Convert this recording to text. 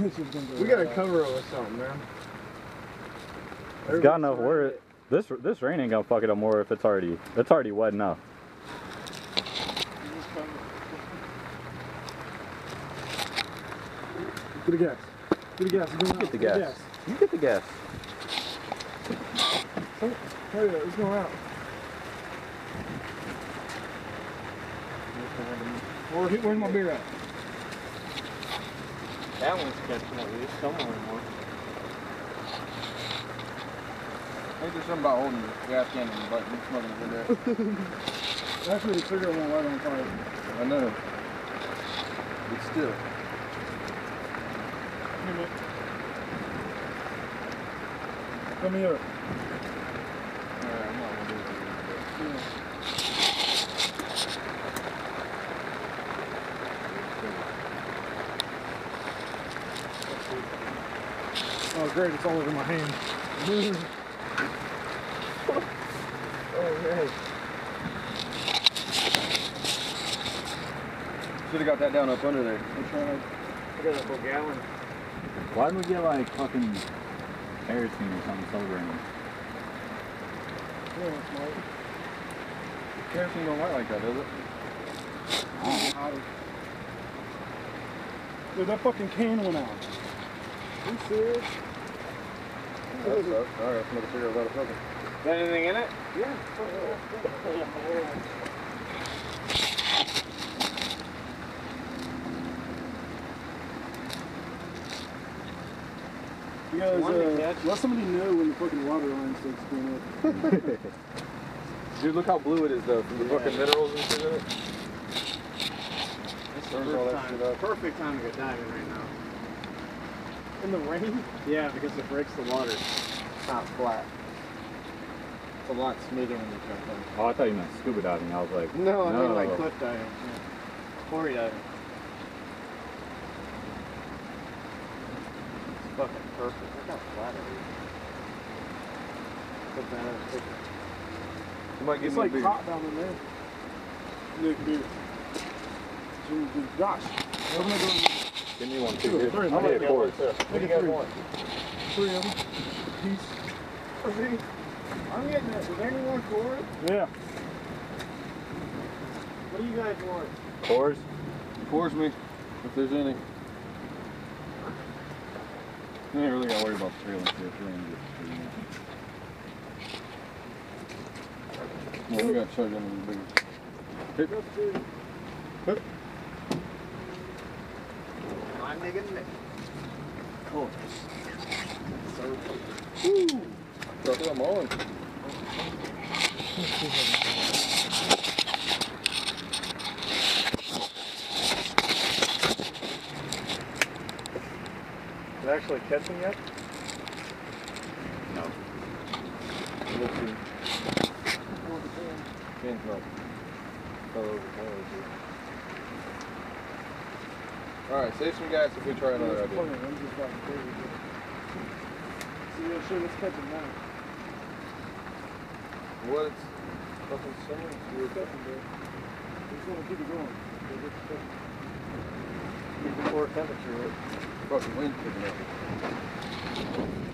We gotta cover it with something, man. It's got enough where this this rain ain't gonna fuck it up more if it's already it's already wet enough. Get the gas. Get the gas. Get out. the gas. You get the gas. Hurry up. It's going out. Where's my beer at? That one's catching at least somewhere more. I think there's something about holding the gas can in the button. It's smoking a cigarette. Actually, the cigarette won't light on fire. I know. But still. Give me. Come here. Alright, I'm not gonna do it. Oh, great. It's all over my hand. Oh, man. Should have got that down up under there. Look at that whole gallon. Why didn't we get like fucking kerosene or something sobering? Yeah, it's light. Kerosene don't light like that, does it? Dude, that fucking can went out. You serious? Alright, smoke a cigarette without a fucking. Is there anything in it? Yeah. You guys, uh, let somebody know when the fucking water line starts going up. Dude, look how blue it is though, from the fucking minerals and shit in it. Turns all that shit up. Perfect time to get diving right now. In the rain? Yeah, because it breaks the water. It's not flat. It's a lot smoother when you jump in. Oh, I thought you meant scuba diving. I was like, No, I mean like cliff diving. Yeah. Quarry diving. It's fucking perfect. Look how flat it is. Put that in a picture. You might give It's me like a beer. hot down in there. Nick, dude. Dude, dude, Josh, open the door. give me one Two, too. three, I'll get a cord. Make it three. Three of them. Peace. I'm getting it. Is there any more cord? Yeah. What do you guys want? Coors? Pours me, if there's any. You ain't really gotta worry about the trailing shit. You're gonna get the tree. Well, we got chugged into the bigger. My nigga Nick. Cool. I think I'm on. Is it actually catching yet? No. Let's see. Can't drop. Fell over. Alright, save some gas if we try another It's idea. plenty. I'm just fucking crazy. See, yeah, sure, let's catch him now. What? It's fucking summer. Let's catch him, dude. We just want to keep it going. We'll get the stuff. Keep the core temperature. Fucking wind picking up.